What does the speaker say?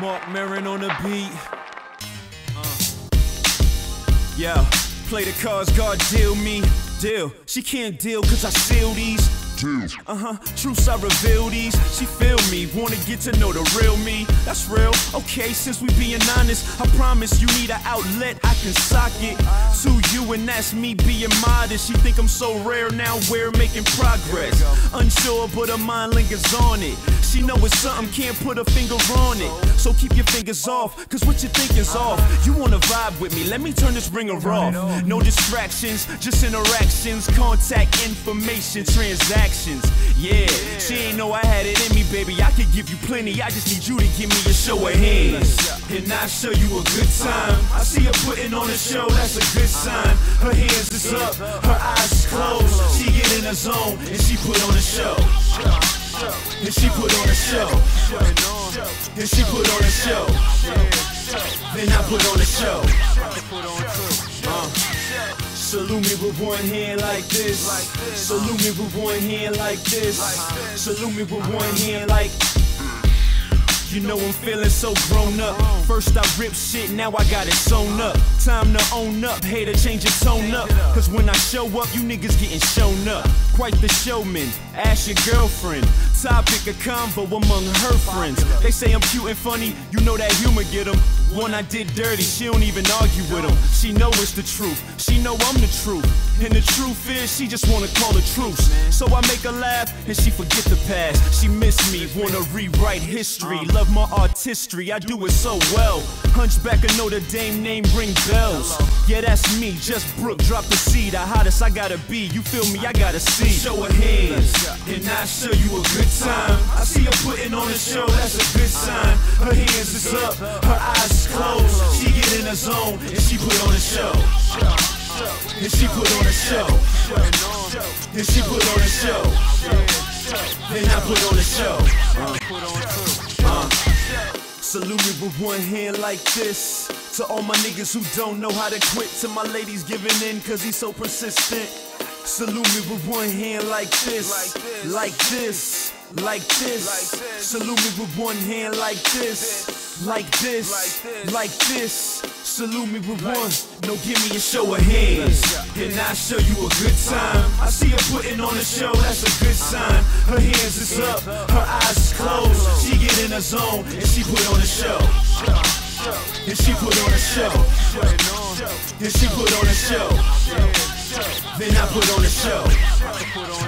Mark Merren on the beat. Uh. Yeah, play the cards God deal me. Deal. She can't deal cause I seal these. Uh huh, truths I reveal these. She feel me, wanna get to know the real me. That's real. Okay, since we being honest, I promise you need an outlet I can sock it to you, and that's me being modest. She think I'm so rare now, we're making progress. Unsure, but her mind lingers on it. She know it's something, can't put a finger on it. So keep your fingers off, cause what you think is off. You wanna vibe with me, let me turn this ringer off. No distractions, just interactions, contact information, transactions. Yeah, she ain't know I had it in me, baby. I could give you plenty, I just need you to give me a show of hands. And I show you a good time. I see her putting on a show, that's a good sign. Her hands is up, her eyes is closed. She get in a zone and she put on a show. And she put on a show. And she put on a show. Then I put on a show. Uh. Salute me with one hand like this. Salute me with one hand like this. Salute me with one hand like. You know I'm feeling so grown up. First I rip shit, now I got it sewn up. Time to own up, hater change your tone up. Cause when I show up, you niggas getting shown up. Quite the showman, ask your girlfriend. Topic a convo among her friends. They say I'm cute and funny, you know that humor get 'em. One I did dirty, she don't even argue with him. She know it's the truth, she know I'm the truth. And the truth is, she just wanna call a truce. So I make her laugh, and she forget the past. She miss me, wanna rewrite history. Love my artistry, I do it so well. Hunchback of Notre Dame name ring bells. Yeah, that's me, just Brook, drop the C. The hottest I gotta be, you feel me, I gotta see. Show her hands, and I show you a good time. I see her putting on a show, that's a good sign. Her hands is up, her eyes closed. She get in a zone, and she put on a show. And she put on a show. And she put on a show. Then I put on a show. Uh. Salute me with one hand like this. To all my niggas who don't know how to quit. To my ladies giving in cause he's so persistent. Salute me with one hand like this. Like this. Like this. Salute me with one hand like this. Like this. Like this. Salute me with one. No, give me a show of hands. And I show you a good time. I see her putting on a show, that's a good sign. Her hands is up, her eyes is closed. She get in a zone and she put on a show. And she put on a show. And she put on a show. Then I put on a show.